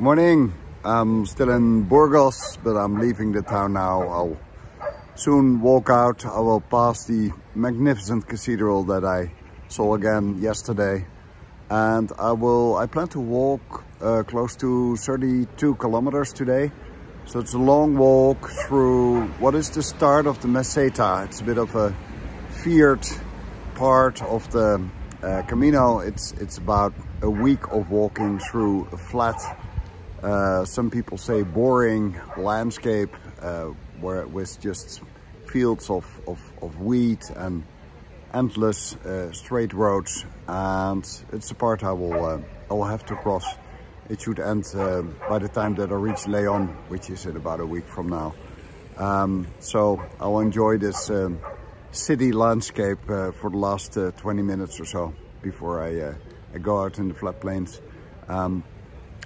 Morning. I'm still in Burgos, but I'm leaving the town now. I'll soon walk out. I will pass the magnificent cathedral that I saw again yesterday. And I will, I plan to walk uh, close to 32 kilometers today. So it's a long walk through what is the start of the Meseta. It's a bit of a feared part of the uh, Camino. It's, it's about a week of walking through a flat uh, some people say boring landscape uh, where with just fields of, of, of wheat and endless uh, straight roads and it's a part I will uh, I will have to cross. It should end uh, by the time that I reach Leon, which is in about a week from now. Um, so I'll enjoy this um, city landscape for the last 20 minutes or so before I, I, go out in the flat plains. Um,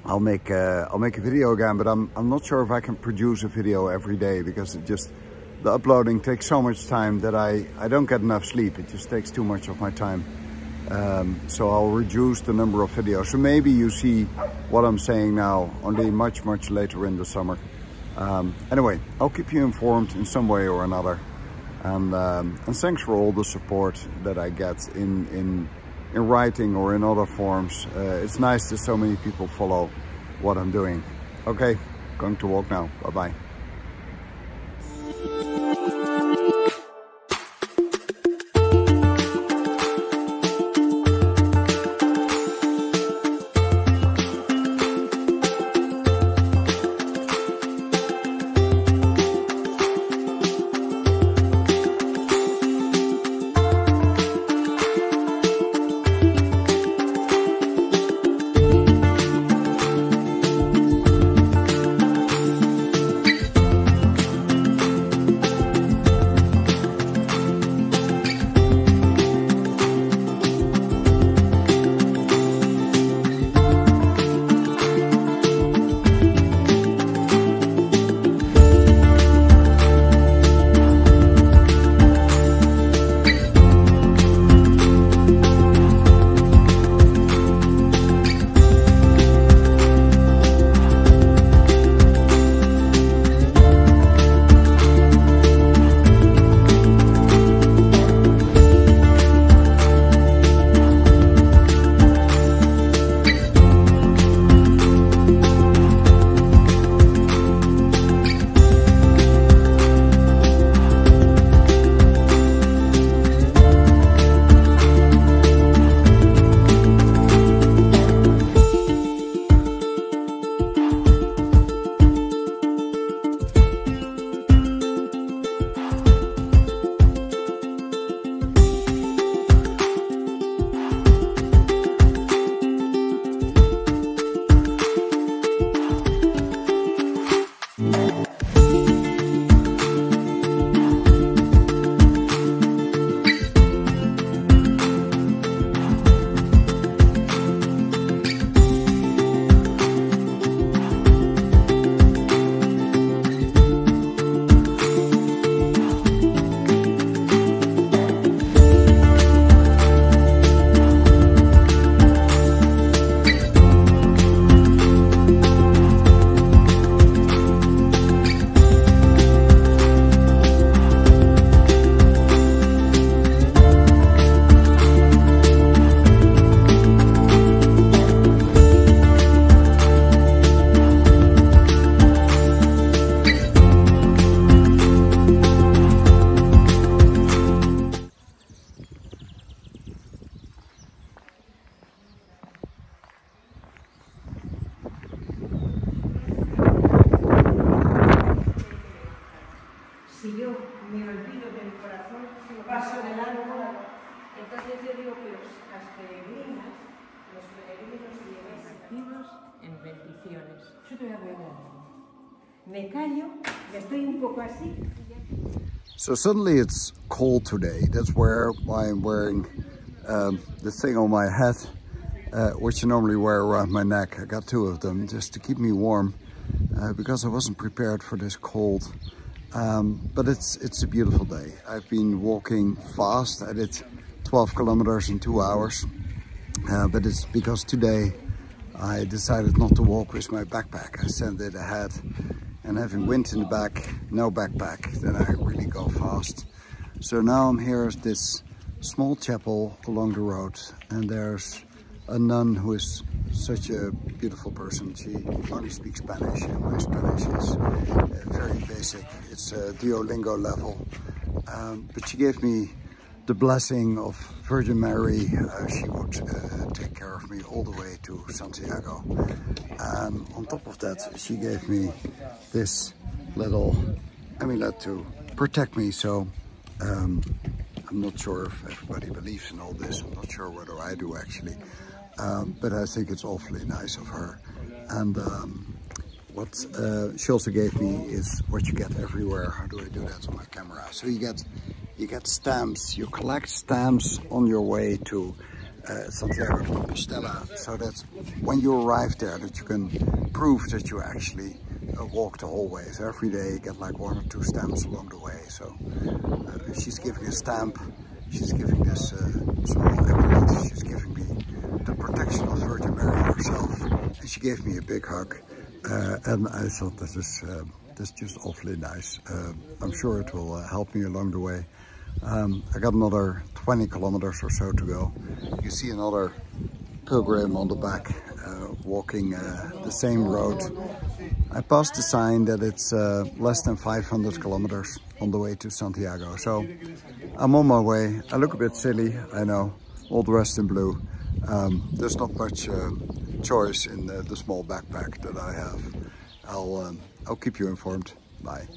I'll make a, I'll make a video again, but I'm, I'm not sure if I can produce a video every day because it just, the uploading takes so much time that I, I don't get enough sleep. It just takes too much of my time. Um, so I'll reduce the number of videos. So maybe you see what I'm saying now only much, much later in the summer. Um, anyway, I'll keep you informed in some way or another. And, um, and thanks for all the support that I get in, in in writing or in other forms. Uh, it's nice that so many people follow what I'm doing. Okay, going to walk now. Bye-bye. So suddenly it's cold today. That's where I'm wearing um, the thing on my head, uh, which I normally wear around my neck. I got two of them just to keep me warm uh, because I wasn't prepared for this cold. Um, but it's it's a beautiful day. I've been walking fast. I did 12 kilometers in two hours. Uh, but it's because today I decided not to walk with my backpack. I sent it ahead and having wind in the back, no backpack, then I really go fast. So now I'm here at this small chapel along the road and there's a nun who is such a beautiful person. She only speaks Spanish and my Spanish is uh, very basic. It's a Duolingo level. Um, but she gave me the blessing of Virgin Mary. Uh, she would uh, take care of me all the way to Santiago. And on top of that, she gave me this little amulet to protect me. So um, I'm not sure if everybody believes in all this. I'm not sure whether I do actually. Um, but I think it's awfully nice of her. And um, what uh, she also gave me is what you get everywhere. How do I do that on my camera? So you get you get stamps. You collect stamps on your way to uh, Santiago de Compostela, so that when you arrive there, that you can prove that you actually uh, walk the whole way. So every day you get like one or two stamps along the way. So uh, she's giving a stamp. She's giving this uh, small amulet. She's giving me the protection of Virgin Mary herself. And she gave me a big hug. Uh, and I thought this is, uh, this just awfully nice. Uh, I'm sure it will uh, help me along the way. Um, I got another 20 kilometers or so to go. You see another pilgrim on the back uh, walking uh, the same road. I passed the sign that it's less than 500 kilometers on the way to Santiago. So I'm on my way. I look a bit silly, I know, all dressed in blue. Um, there's not much uh, choice in the, the, small backpack that I have. I'll, um, I'll keep you informed. Bye.